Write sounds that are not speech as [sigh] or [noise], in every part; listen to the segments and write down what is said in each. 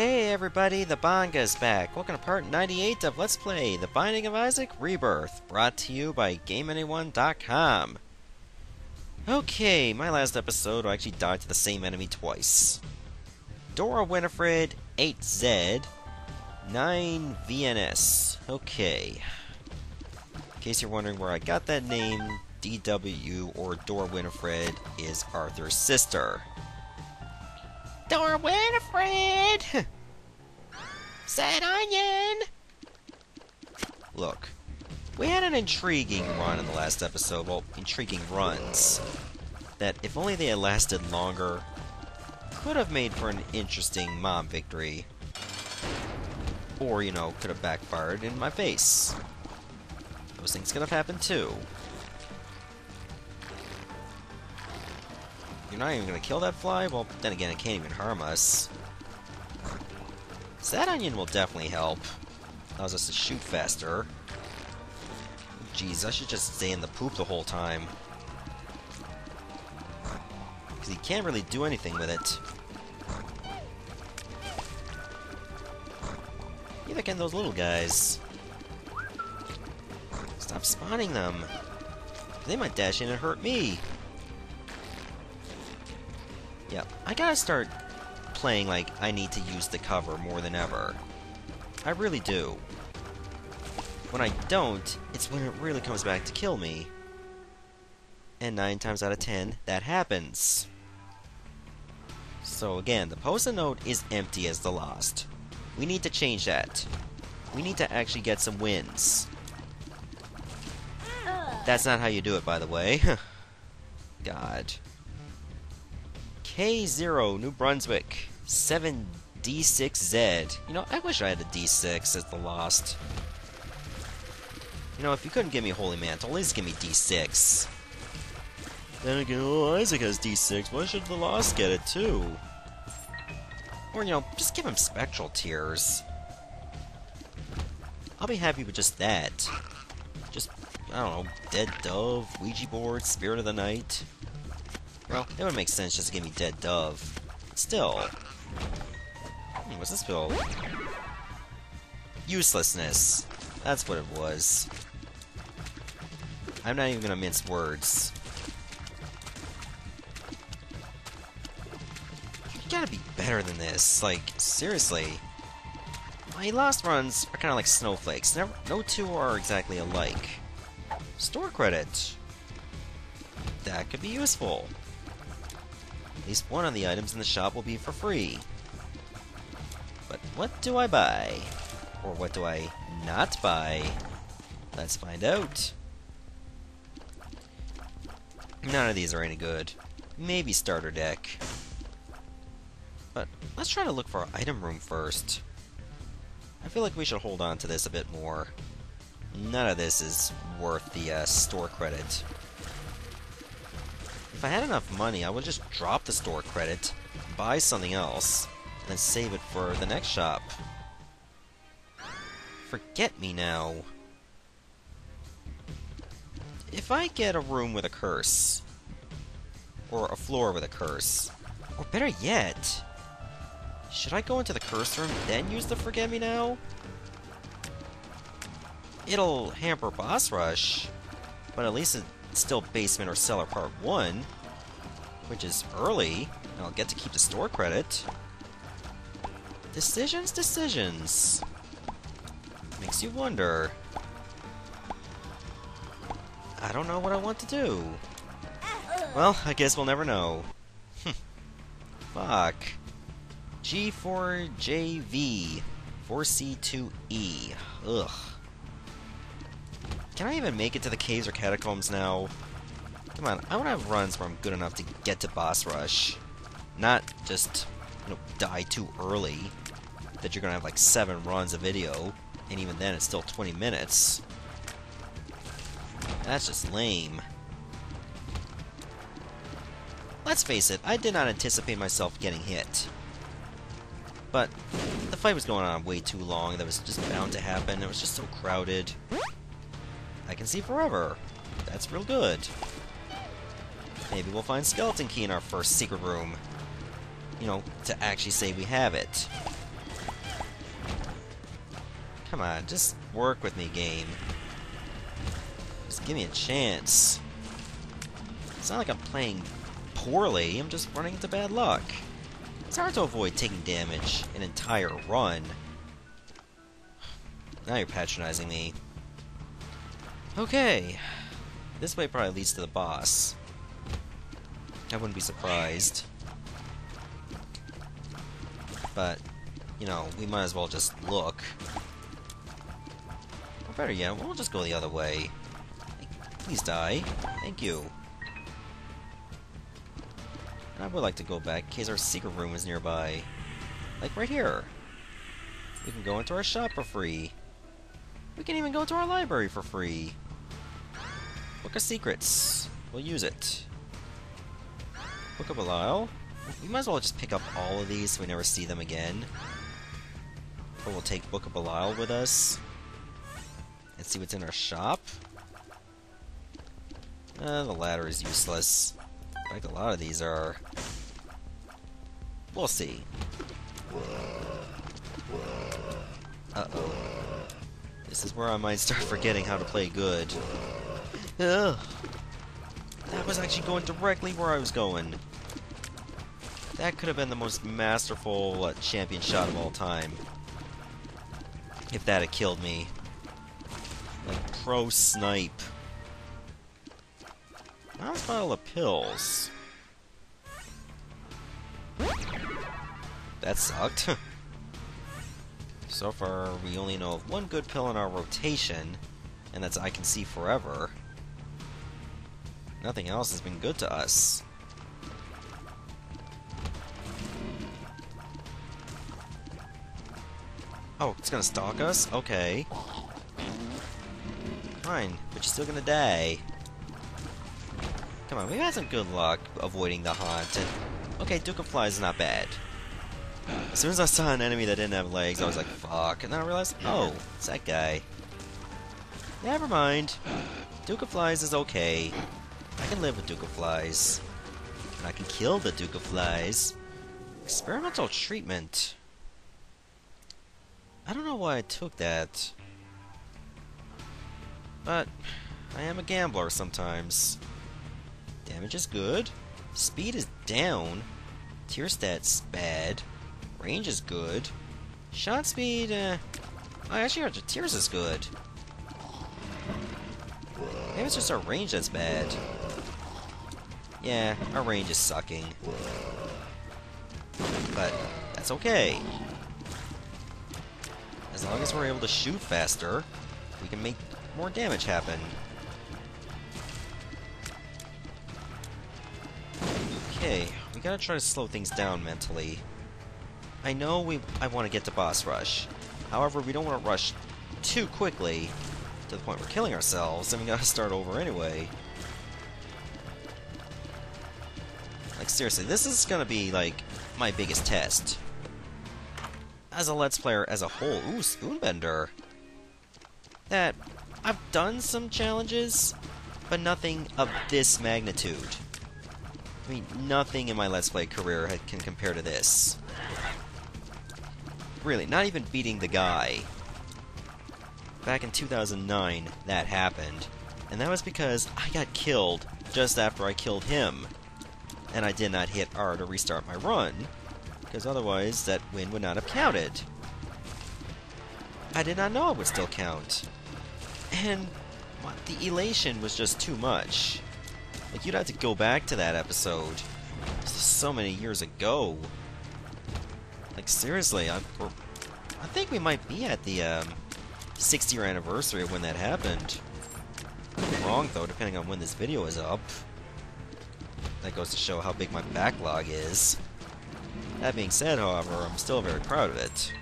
Hey everybody, the Bangaa's back. Welcome to part 98 of Let's Play The Binding of Isaac Rebirth, brought to you by GameAnyone.com. Okay, my last episode I actually died to the same enemy twice. Dora Winifred, 8Z, 9VNS. Okay. In case you're wondering where I got that name, DW or Dora Winifred is Arthur's sister. Dora Winifred! Sad onion! Look, we had an intriguing run in the last episode, well, intriguing runs, that if only they had lasted longer, could have made for an interesting mom victory. Or, you know, could have backfired in my face. Those things could have happened too. You're not even gonna kill that fly? Well, then again, it can't even harm us. So that onion will definitely help. Allows us to shoot faster. Jeez, I should just stay in the poop the whole time. Because he can't really do anything with it. Neither can those little guys. Stop spawning them. They might dash in and hurt me. Yep, I gotta start playing like I need to use the cover more than ever. I really do. When I don't, it's when it really comes back to kill me. And 9 times out of 10, that happens. So again, the post-it note is empty as the last. We need to change that. We need to actually get some wins. That's not how you do it, by the way. [laughs] God. K0, New Brunswick. 7D6Z. You know, I wish I had a D6 as the Lost. You know, if you couldn't give me Holy Mantle, at least give me D6. Then again, oh, Isaac has D6. Why should the Lost get it too? Or, you know, just give him Spectral Tears. I'll be happy with just that. Just, I don't know, Dead Dove, Ouija Board, Spirit of the Night. Well, it would make sense just to give me Dead Dove. Still. Hmm, what's this build? Uselessness. That's what it was. I'm not even gonna mince words. You gotta be better than this. Like, seriously. My last runs are kind of like snowflakes. Never, no two are exactly alike. Store credit. That could be useful. Least one of the items in the shop will be for free. But what do I buy? Or what do I not buy? Let's find out. None of these are any good. Maybe starter deck. But let's try to look for item room first. I feel like we should hold on to this a bit more. None of this is worth the uh, store credit. If I had enough money, I would just drop the store credit, buy something else, and then save it for the next shop. Forget me now. If I get a room with a curse, or a floor with a curse, or better yet, should I go into the curse room, then use the Forget Me Now? It'll hamper Boss Rush, but at least still Basement or Cellar Part 1, which is early, and I'll get to keep the store credit. Decisions, decisions. Makes you wonder. I don't know what I want to do. Well, I guess we'll never know. [laughs] Fuck. G4JV 4C2E. Ugh. Can I even make it to the caves or catacombs now? Come on, I want to have runs where I'm good enough to get to boss rush. Not just, you know, die too early. That you're gonna have like seven runs of video, and even then it's still 20 minutes. That's just lame. Let's face it, I did not anticipate myself getting hit. But the fight was going on way too long, that was just bound to happen, it was just so crowded. I can see forever. That's real good. Maybe we'll find Skeleton Key in our first secret room. You know, to actually say we have it. Come on, just work with me, game. Just give me a chance. It's not like I'm playing poorly, I'm just running into bad luck. It's hard to avoid taking damage an entire run. Now you're patronizing me. Okay. This way probably leads to the boss. I wouldn't be surprised. But, you know, we might as well just look. Or better yet, we'll just go the other way. Please die. Thank you. And I would like to go back in case our secret room is nearby. Like right here. We can go into our shop for free. We can even go to our library for free. Book of Secrets. We'll use it. Book of Belial. We might as well just pick up all of these so we never see them again. But we'll take Book of Belial with us. And see what's in our shop. Uh, the ladder is useless. Like a lot of these are... We'll see. Uh-oh. This is where I might start forgetting how to play good. Ugh. That was actually going directly where I was going. That could have been the most masterful uh, champion shot of all time. If that had killed me. Like, pro snipe. Nice bottle of pills. That sucked. [laughs] so far, we only know of one good pill in our rotation, and that's I Can See Forever. Nothing else has been good to us. Oh, it's gonna stalk us? Okay. Fine, but you're still gonna die. Come on, we've had some good luck avoiding the haunt. Okay, Duke of Flies is not bad. As soon as I saw an enemy that didn't have legs, I was like, fuck, and then I realized, oh, it's that guy. Never mind. Duke of Flies is okay. I can live with Duke of Flies. And I can kill the Duke of Flies. Experimental treatment. I don't know why I took that. But, I am a gambler sometimes. Damage is good. Speed is down. Tear stats bad. Range is good. Shot speed, uh... Oh, actually, our tears is good. Maybe it's just our range that's bad. Yeah, our range is sucking. But, that's okay. As long as we're able to shoot faster, we can make more damage happen. Okay, we gotta try to slow things down mentally. I know we I want to get to boss rush. However, we don't want to rush too quickly to the point we're killing ourselves, and we gotta start over anyway. Like, seriously, this is gonna be, like, my biggest test. As a Let's Player as a whole. Ooh, Spoonbender. That, I've done some challenges, but nothing of this magnitude. I mean, nothing in my Let's Play career can compare to this. Really, not even beating the guy. Back in 2009, that happened. And that was because I got killed just after I killed him. And I did not hit R to restart my run, because otherwise that win would not have counted. I did not know it would still count. And the elation was just too much. Like, you'd have to go back to that episode. So many years ago. Like, seriously, I'm, I think we might be at the um, 60 year anniversary of when that happened. Wrong, though, depending on when this video is up. That goes to show how big my backlog is. That being said, however, I'm still very proud of it.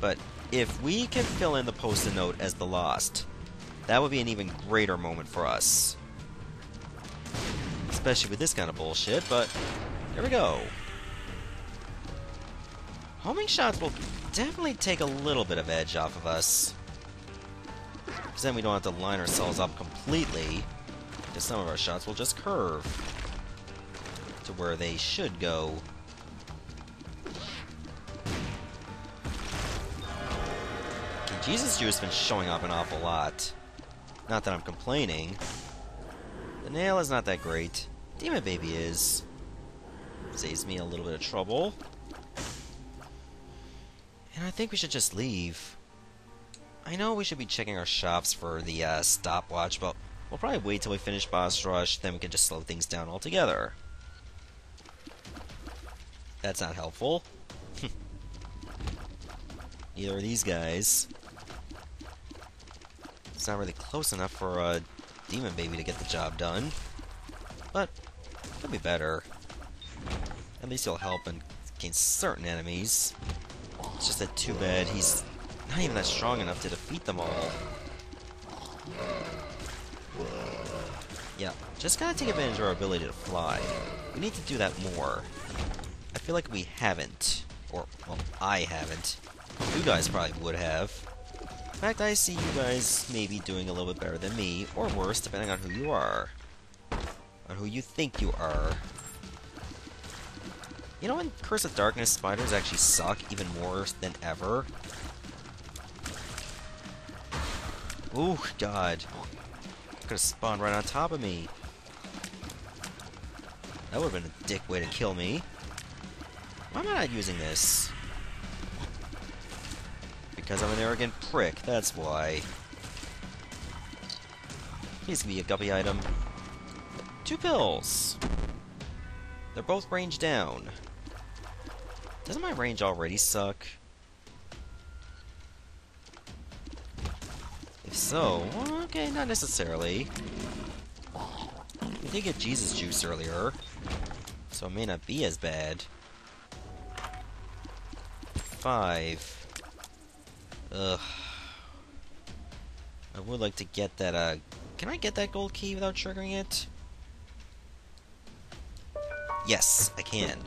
But if we can fill in the post-it note as the Lost, that would be an even greater moment for us especially with this kind of bullshit, but there we go. Homing shots will definitely take a little bit of edge off of us. Because then we don't have to line ourselves up completely. Because some of our shots will just curve to where they should go. Jesus Juice has been showing up an awful lot. Not that I'm complaining. The nail is not that great. Demon Baby is. Saves me a little bit of trouble. And I think we should just leave. I know we should be checking our shops for the uh, stopwatch, but we'll probably wait till we finish Boss Rush, then we can just slow things down altogether. That's not helpful. [laughs] Neither are these guys. It's not really close enough for a Demon Baby to get the job done. But, it'll be better. At least he'll help and against certain enemies. It's just that too bad he's not even that strong enough to defeat them all. Yeah, just gotta take advantage of our ability to fly. We need to do that more. I feel like we haven't. Or, well, I haven't. You guys probably would have. In fact, I see you guys maybe doing a little bit better than me, or worse, depending on who you are. On who you think you are. You know when Curse of Darkness spiders actually suck even more than ever? Oh God. Could have spawned right on top of me. That would have been a dick way to kill me. Why am I not using this? Because I'm an arrogant prick, that's why. Please give me a guppy item. Two pills! They're both range down. Doesn't my range already suck? If so, well, okay, not necessarily. We did get Jesus Juice earlier, so it may not be as bad. Five. Ugh. I would like to get that, uh... Can I get that gold key without triggering it? Yes, I can.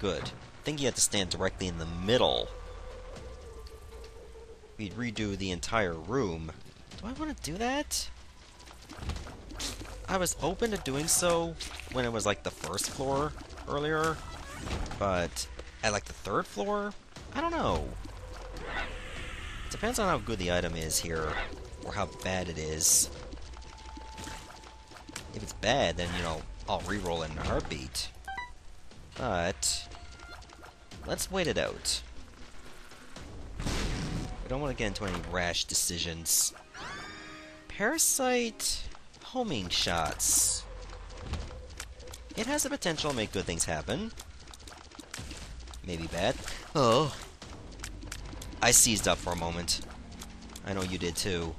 Good. I think you have to stand directly in the middle. We'd redo the entire room. Do I want to do that? I was open to doing so when it was like the first floor earlier, but at like the third floor, I don't know. Depends on how good the item is here, or how bad it is. If it's bad, then, you know, I'll re-roll it in a heartbeat. But... Let's wait it out. I don't want to get into any rash decisions. Parasite... Homing shots. It has the potential to make good things happen. Maybe bad. Oh. I seized up for a moment. I know you did too.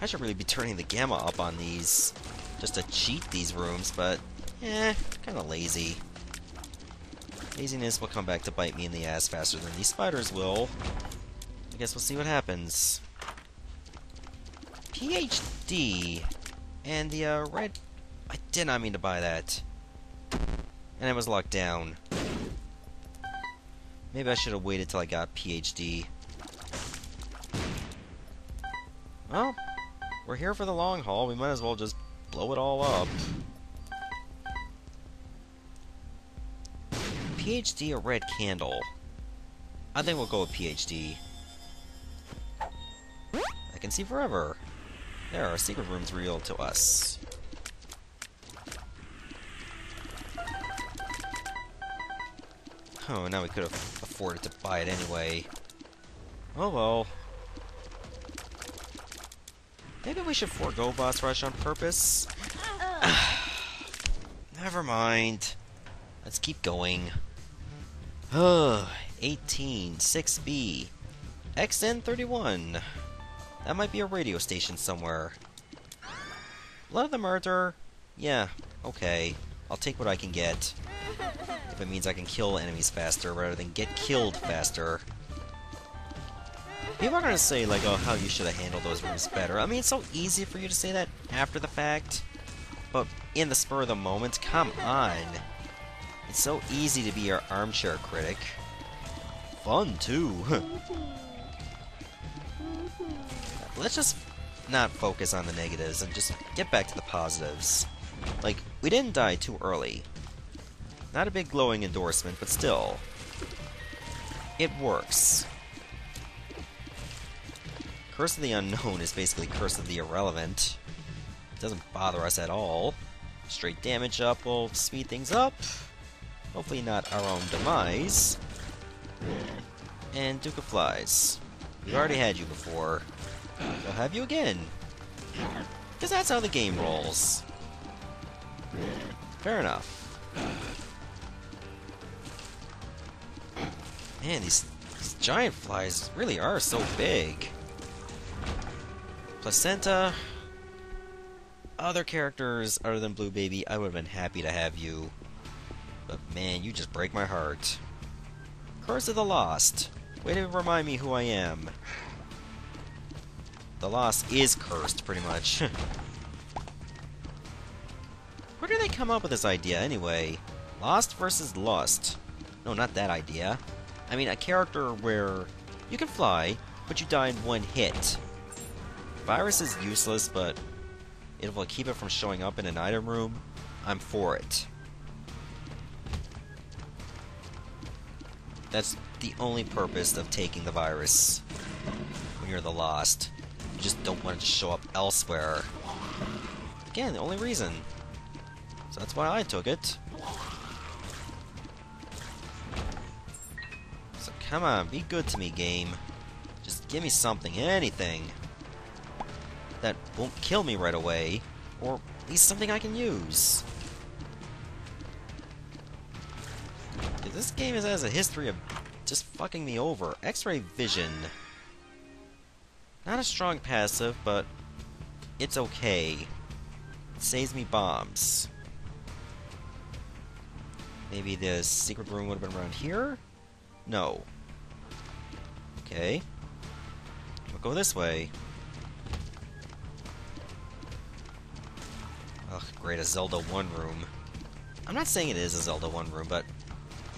I should really be turning the gamma up on these just to cheat these rooms, but eh, kind of lazy. Laziness will come back to bite me in the ass faster than these spiders will. I guess we'll see what happens. PhD and the uh, red... I did not mean to buy that. And it was locked down. Maybe I should have waited till I got PhD. Well, we're here for the long haul. We might as well just blow it all up. PhD or red candle? I think we'll go with PhD. I can see forever. There are secret rooms real to us. Oh, now we could have afforded to buy it anyway. Oh well. Maybe we should forego boss rush on purpose? [sighs] Never mind. Let's keep going. Ugh, 18, 6B, XN31. That might be a radio station somewhere. Blood of the Martyr? Yeah, okay. I'll take what I can get. If it means I can kill enemies faster rather than get killed faster. People are gonna say, like, oh, how you should have handled those rooms better. I mean, it's so easy for you to say that after the fact. But in the spur of the moment, come on. It's so easy to be your armchair critic. Fun, too. [laughs] Let's just not focus on the negatives and just get back to the positives. Like, we didn't die too early. Not a big glowing endorsement, but still. It works. Curse of the Unknown is basically Curse of the Irrelevant. It doesn't bother us at all. Straight damage up will speed things up. Hopefully not our own demise. And Duke of Flies. We've already had you before. We'll have you again. Because that's how the game rolls. Fair enough. Man, these, these giant flies really are so big. Placenta. Other characters other than Blue Baby, I would have been happy to have you. Man, you just break my heart. Curse of the Lost. Way to remind me who I am. The Lost is cursed, pretty much. [laughs] Where did they come up with this idea, anyway? Lost versus Lust. No, not that idea. I mean, a character where you can fly, but you die in one hit. Virus is useless, but it will keep it from showing up in an item room. I'm for it. That's the only purpose of taking the virus when you're the Lost. You just don't want it to show up elsewhere. Again, the only reason. So that's why I took it. So come on, be good to me, game. Just give me something, anything that won't kill me right away, or at least something I can use. This game has a history of just fucking me over. X-ray vision. Not a strong passive, but it's okay. It saves me bombs. Maybe the secret room would have been around here? No. Okay. We'll go this way. Ugh, great, a Zelda 1 room. I'm not saying it is a Zelda 1 room, but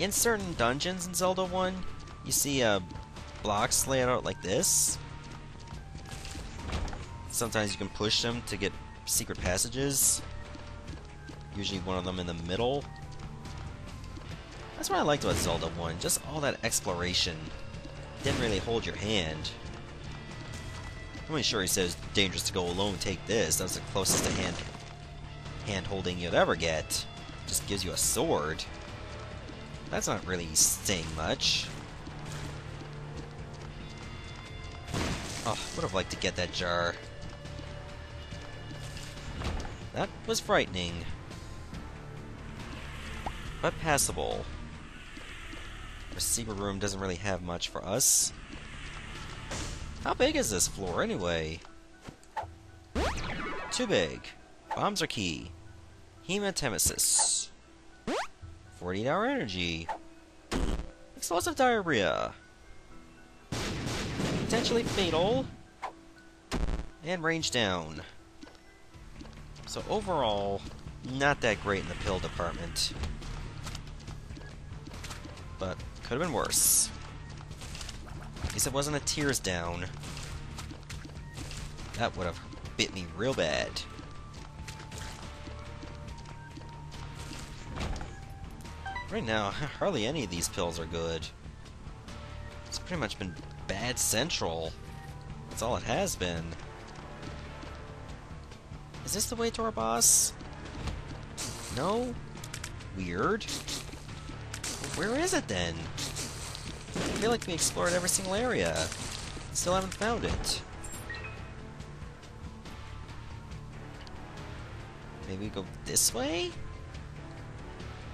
in certain dungeons in Zelda 1, you see uh, blocks laid out like this. Sometimes you can push them to get secret passages. Usually one of them in the middle. That's what I liked about Zelda 1, just all that exploration. Didn't really hold your hand. I'm not sure he says dangerous to go alone, take this. That was the closest to hand hand-holding you'd ever get. Just gives you a sword. That's not really saying much. Oh, would have liked to get that jar. That was frightening. But passable. Receiver room doesn't really have much for us. How big is this floor, anyway? Too big. Bombs are key. Hematemesis. 48 hour energy. Explosive diarrhea. Potentially fatal. And range down. So overall, not that great in the pill department. But could have been worse. At least it wasn't a tears down. That would have bit me real bad. Right now, [laughs] hardly any of these pills are good. It's pretty much been bad central. That's all it has been. Is this the way to our boss? No? Weird. Where is it then? I feel like we explored every single area. Still haven't found it. Maybe go this way?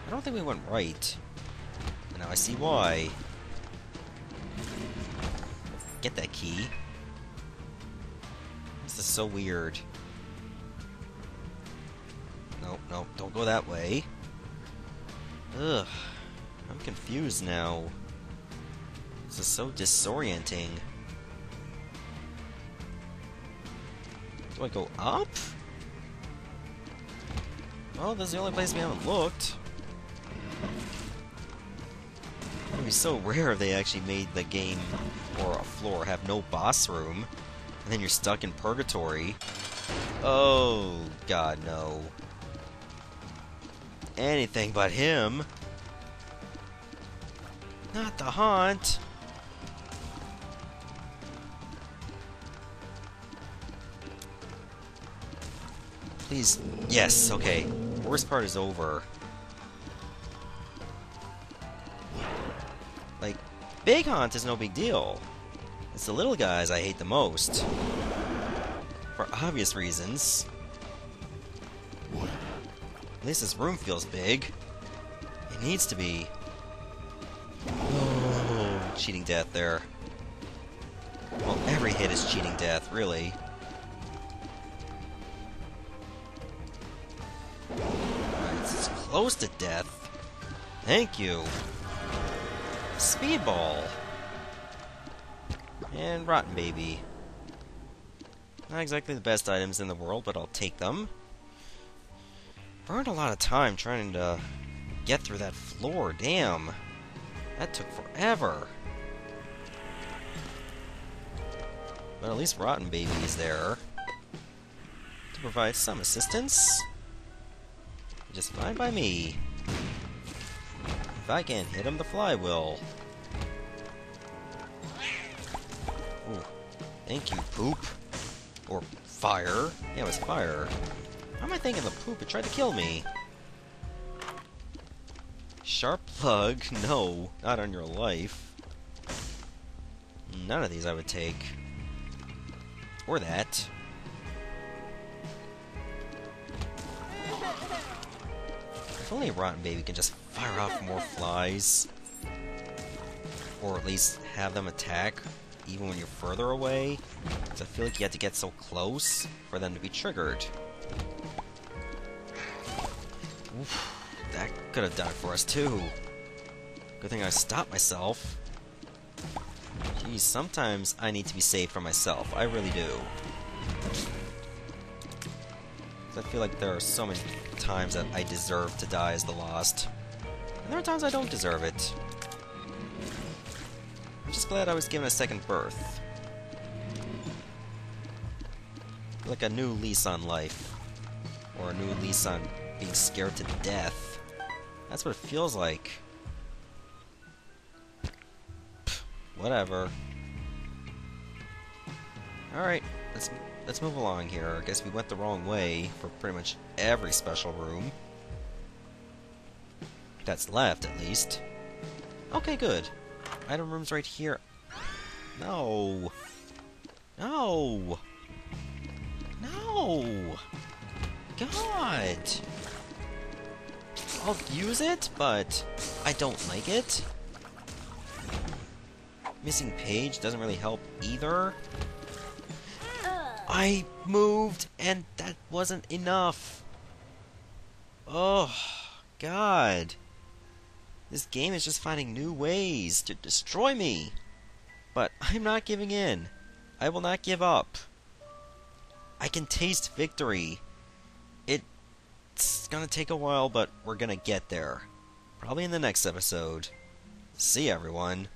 I don't think we went right. now I see why. Get that key. This is so weird. Nope, nope, don't go that way. Ugh. I'm confused now. This is so disorienting. Do I go up? Well, this is the only place we haven't looked. be so rare if they actually made the game or a floor have no boss room, and then you're stuck in purgatory. Oh, god, no. Anything but him. Not the haunt. Please. Yes, okay. Worst part is over. Big Hunt is no big deal. It's the little guys I hate the most. For obvious reasons. At least this room feels big. It needs to be. Oh, cheating death there. Well, every hit is cheating death, really. It's close to death. Thank you. Speedball. And Rotten Baby. Not exactly the best items in the world, but I'll take them. Burned a lot of time trying to get through that floor, damn. That took forever. But at least Rotten Baby is there to provide some assistance. Just fine by me. If I can hit him, the fly will. Ooh. Thank you, poop. Or fire. Yeah, it was fire. How am I thinking the poop? It tried to kill me. Sharp plug? [laughs] No, not on your life. None of these I would take. Or that. If only Rotten Baby can just fire off more flies. Or at least have them attack even when you're further away. Because I feel like you have to get so close for them to be triggered. Oof, that could have done it for us too. Good thing I stopped myself. Geez, sometimes I need to be saved for myself. I really do. I feel like there are so many times that I deserve to die as the Lost. And there are times I don't deserve it. I'm just glad I was given a second birth. Like a new lease on life. Or a new lease on being scared to death. That's what it feels like. Whatever. Alright, let's let's move along here. I guess we went the wrong way for pretty much every special room. That's left, at least. Okay, good. Item room's right here. No. No. No. God. I'll use it, but I don't like it. Missing page doesn't really help either. I moved, and that wasn't enough. Oh, God. This game is just finding new ways to destroy me. But I'm not giving in. I will not give up. I can taste victory. It's gonna take a while, but we're gonna get there. Probably in the next episode. See everyone.